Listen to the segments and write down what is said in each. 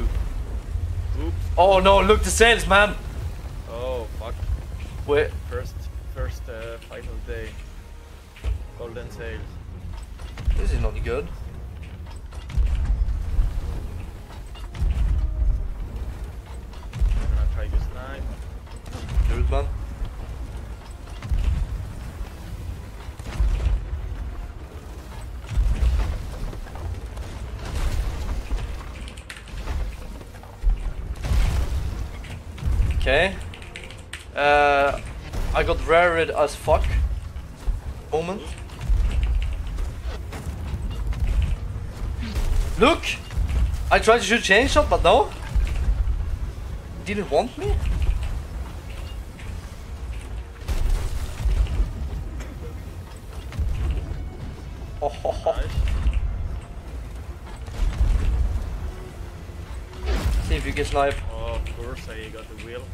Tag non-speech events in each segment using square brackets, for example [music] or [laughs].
blue. Oops. Oh no, look the sails, man! Oh fuck. Wait, First, first uh, fight of the day. Golden sails. this is not good. I'm gonna try to snipe. Do it, man. Okay. Uh, I got rared as fuck. Moment. Look! I tried to shoot chain shot, but no. Didn't want me. Oh, ho, ho. Nice. See if you can snipe. Oh, of course I got the wheel.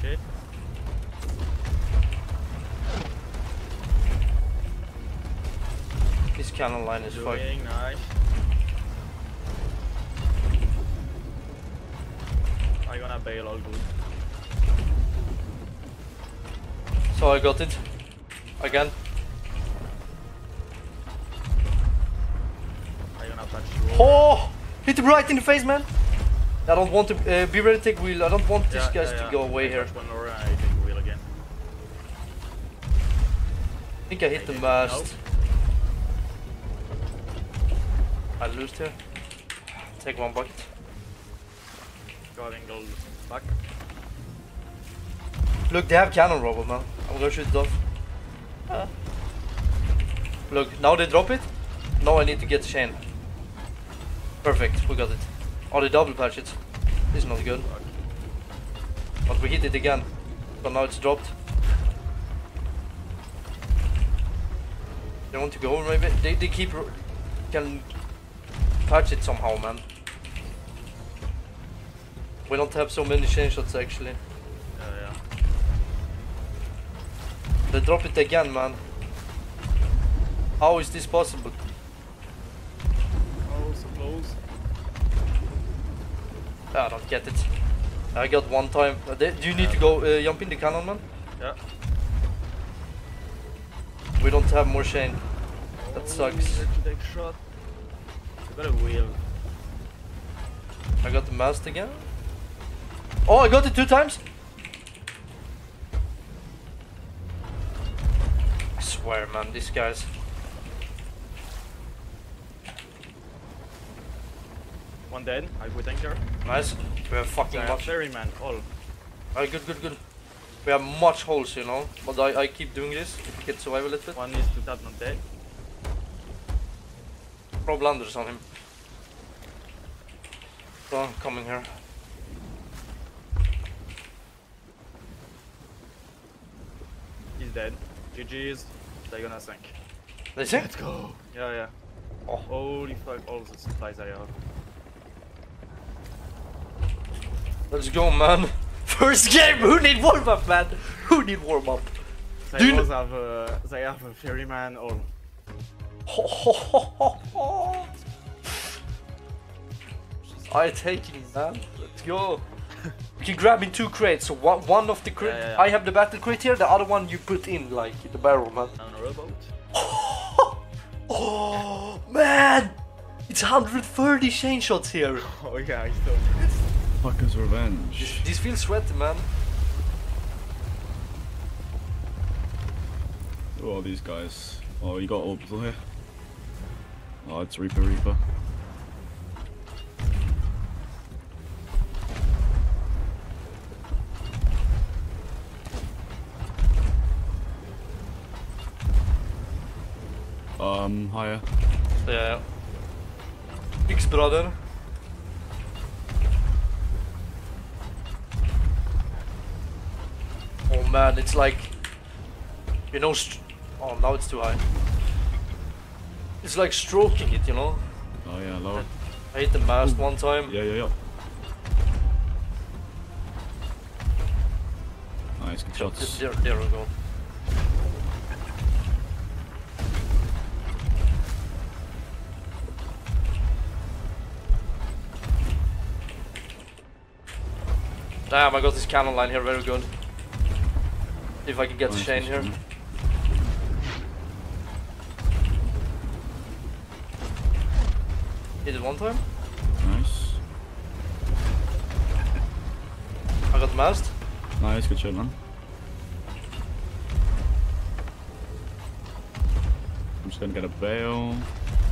Shit. This cannon line is fucked. Doing nice. I gonna bail all good. So I got it. Again. I gonna touch you. Oh! Hit him right in the face, man! I don't want to uh, be ready to take wheel. I don't want these guys to go away I here. one more I take wheel again. I think I hit the didn't mast. I lose here. Take one bucket. Driving gold back. Look, they have cannon rowboat, man. I'm gonna shoot it off. Look, now they drop it. Now I need to get the chain. Perfect, we got it. Oh, they double patch it. This is not good. But we hit it again. But now it's dropped. They want to go maybe? They, they keep... Can patch it somehow, man. We don't have so many chain shots actually. Yeah, yeah. They drop it again, man. How is this possible? Oh, so close. I don't get it. I got one time. Uh, do you need to go uh, jump in the cannon, man? Yeah. We don't have more chain. That Oh, sucks. need shot. I got a wheel. I got the mast again. Oh, I got it two times. I swear, man, these guys. One dead. I put anchor. Nice. We have fucking Sorry, much. ferryman. All. Alright, good, good, good. We have much holes, you know. But I, I keep doing this. If we can survive a little bit. One is to that not dead. Throw blunders on him. So I'm coming here. He's dead. GG's. They're gonna sink. They sink? Let's go. Yeah, yeah. Oh. Holy fuck, all the supplies I have. Let's go, man. [laughs] First game. Who need warm up, man? Who need warm up? They Do also have a, they have a ferryman all. [laughs] I taking it, man. Let's go. You can grab in two crates. So one, one of the crate, Yeah, yeah, yeah. I have the battle crate here. The other one you put in, like in the barrel, man. On a rowboat. [laughs] Oh man, it's 130 chain shots here. Oh yeah, I saw. Fuckers revenge. This feels sweaty, man. Who are these guys? Oh, you got orbital here. Oh, it's Reaper Reaper. Um, higher. Yeah. Big brother. man, it's like... You know... Oh, now it's too high. It's like stroking it, you know? Oh yeah, lower. I hit the mast Ooh. one time. Yeah, yeah, yeah. Nice, good shots. There, there we go. Damn, I got this cannon line here, very good. See if I can get chain here. Hit it one time. Nice. I got the mast. Nice, good shot, man. I'm just gonna get a bail.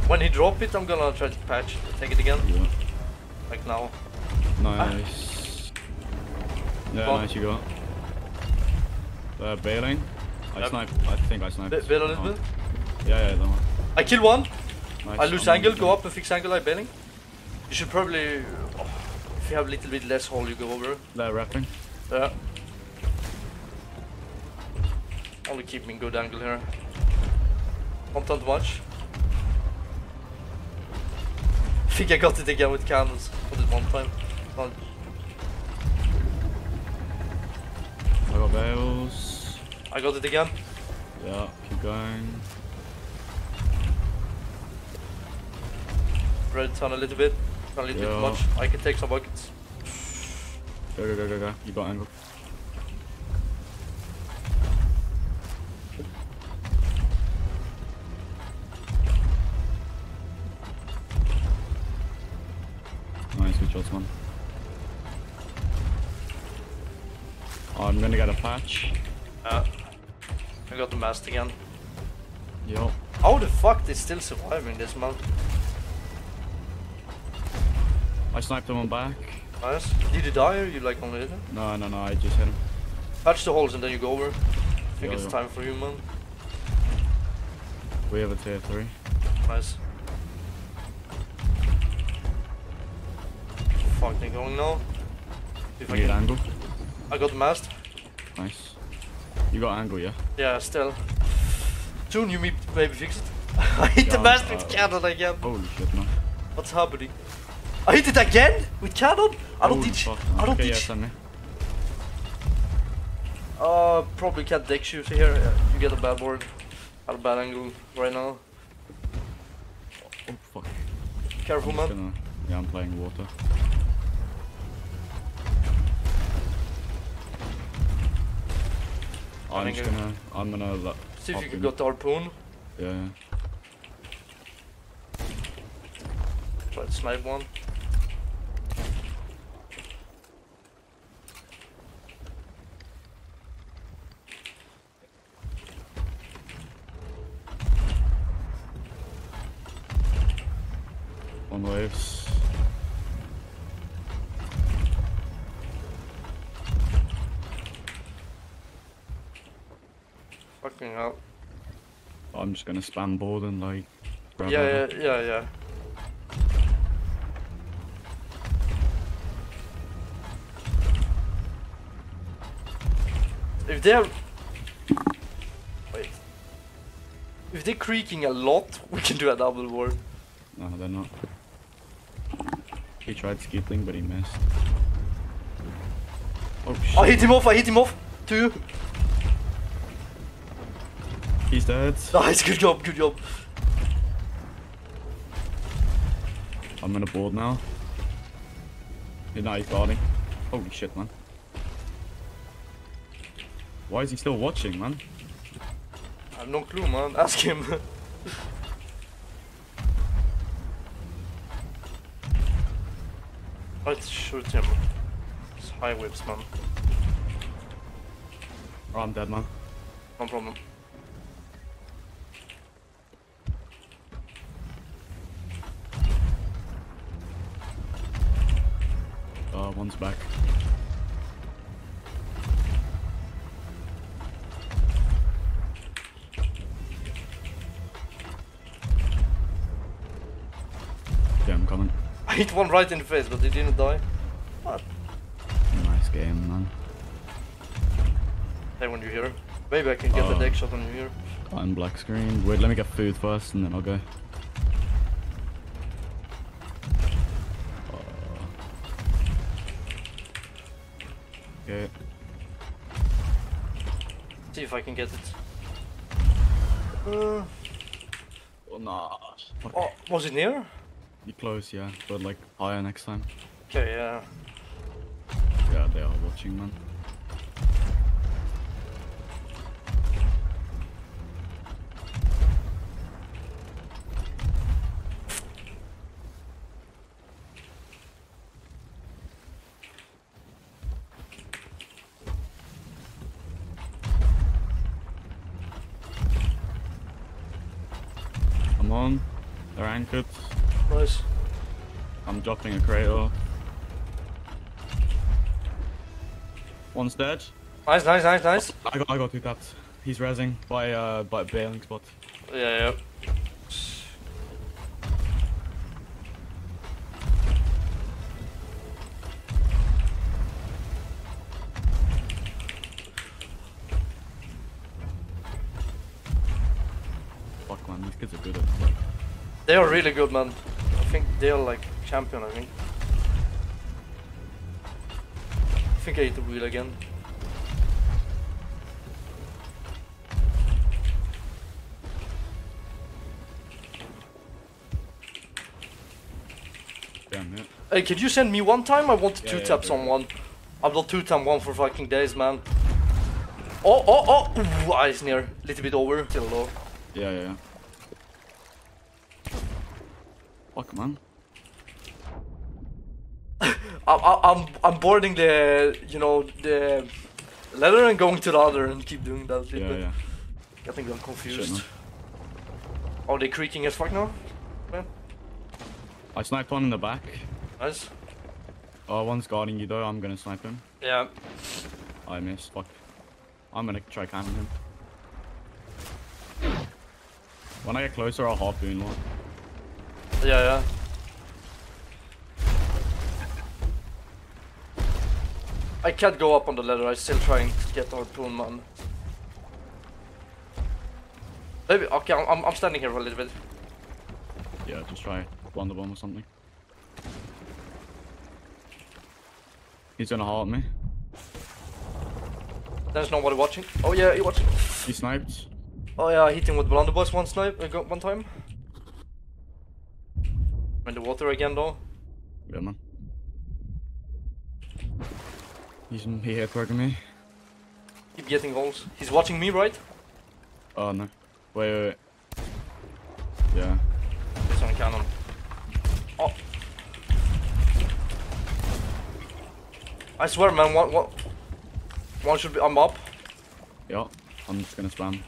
When he drop it, I'm gonna try to patch, take it again, Yeah. like now. Nice. Yeah, Well- nice, you got. Uh, bailing. I sniped. I think I sniped. Bit a little bit. Yeah, yeah, one. I kill one. Nice. I lose I'm angle, go up and fix angle like bailing. You should probably, oh, if you have a little bit less hole, you go over. They're wrapping. Yeah. Only keep me in good angle here. Not that much. think I got it again with cannons. Got it one time. Well, I got bails. I got it again. Yeah, keep going. Red turn a little bit. Turn a little bit too much. I can take some buckets. Go, go, go, go, go. You got angle. Nice, good shots, man. I'm gonna get a patch. Yeah. I got the mast again. Yo. How the fuck they still surviving this man? I sniped him on back. Nice. Did you die or you like only hit him? No, no, no, I just hit him. Patch the holes and then you go over. I think Yeah, it's yeah. time for you man. We have a tier 3. Nice. Fuck, they going now. If I can. angle. I got the mast. Nice. You got angle, yeah? Yeah, still. Soon you may- maybe fix it. [laughs] I hit the Yeah, mast uh, with cannon again. Holy shit, man. What's happening? I hit it again with cannon. I don't Holy teach. fuck. I don't okay, yeah, teach. me. Uh, probably can't deck shoot here. Yeah, You get a bad board. At a bad angle right now. Oh, fuck. Careful, man. gonna- Yeah, I'm playing water. I'm just gonna, I'm gonna See if you can in. get the harpoon. Yeah. Try to snipe one. On waves. Fucking. I'm just gonna spam board and like. Yeah, yeah, yeah, yeah. If they're... Wait. If they're creaking a lot, [laughs] we can do a double ward. No, they're not. He tried skipping, but he missed. Oh, oh shit. I hit him off, I hit him off! Two! He's dead. [laughs] Nice, good job, good job. I'm gonna board now. Yeah, no, he's guarding. Holy shit, man. Why is he still watching, man? I have no clue, man. [laughs] Ask him. [laughs] Let's shoot him. It's high whips, man. Oh, I'm dead, man. No problem. One's back. Yeah, I'm coming. I hit one right in the face, but he didn't die. What? Nice game, man. Hey, when you hear. Maybe I can get the Oh. deck shot on you here. I'm black screen. Wait, let me get food first and then I'll go. Okay. See if I can get it. Uh, Oh, nah. Fuck. oh, was it near? You close, yeah, but like higher next time. Okay, yeah. Yeah, They are watching, man. Come on, they're anchored. Nice. I'm dropping a crater. One's dead. Nice, nice, nice, nice. I got, I got two tapped. He's rezzing by uh by bailing spot. Yeah, yeah. Fuck man, these kids are good at like They are really good, man. I think they are like champion, I think. I think I hit the wheel again. damn it. Hey, could you send me one time? I want to Yeah, two yeah, tap do it. someone. I've done two tap one for fucking days, man. Oh, oh, oh! Ooh, eyes near. Little bit over. Still low. Yeah, yeah, yeah. Fuck man. [laughs] I, I, I'm I'm boarding the you know the ladder and going to the other and keep doing that. Yeah, yeah. I think I'm Shit, confused. man. Are they creaking as fuck now? Man. I sniped one in the back. Nice. Oh, one's guarding you though. I'm gonna snipe him. Yeah. I missed. Fuck. I'm gonna try camming him. When I get closer, I'll harpoon one. Yeah, yeah. I can't go up on the ladder. I'm still trying to get the harpoon, man. Maybe. Okay, I'm, I'm standing here for a little bit. Yeah, just try blunder bomb or something. He's gonna heart me. There's nobody watching. Oh yeah, he watching? He sniped. Oh yeah, I hit him with blunderbuss one snipe. Uh, I got one time. I'm the water again though. Yeah, man. He's he hit working me. Keep getting holes. He's watching me, right? Oh no. Wait, wait, wait. Yeah. He's on cannon. Oh. I swear, man. One, one, one should be. I'm up. Yeah. I'm just gonna spam.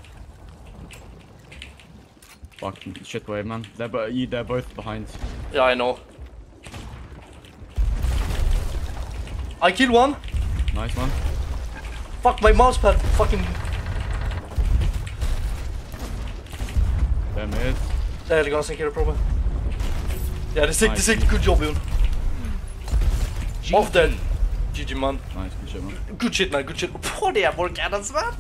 Fucking shitwave, man. They're, bo you, they're both behind. Yeah, I know. I killed one. Nice one. Fuck my mouse pad. Fucking. Damn it. Det är helgon som killar proben. Yeah, det sikt, det sikt. Good job, Jon. Off then. GG man. Nice, good shit man. Good shit man, good shit. På det, vår gaddans man.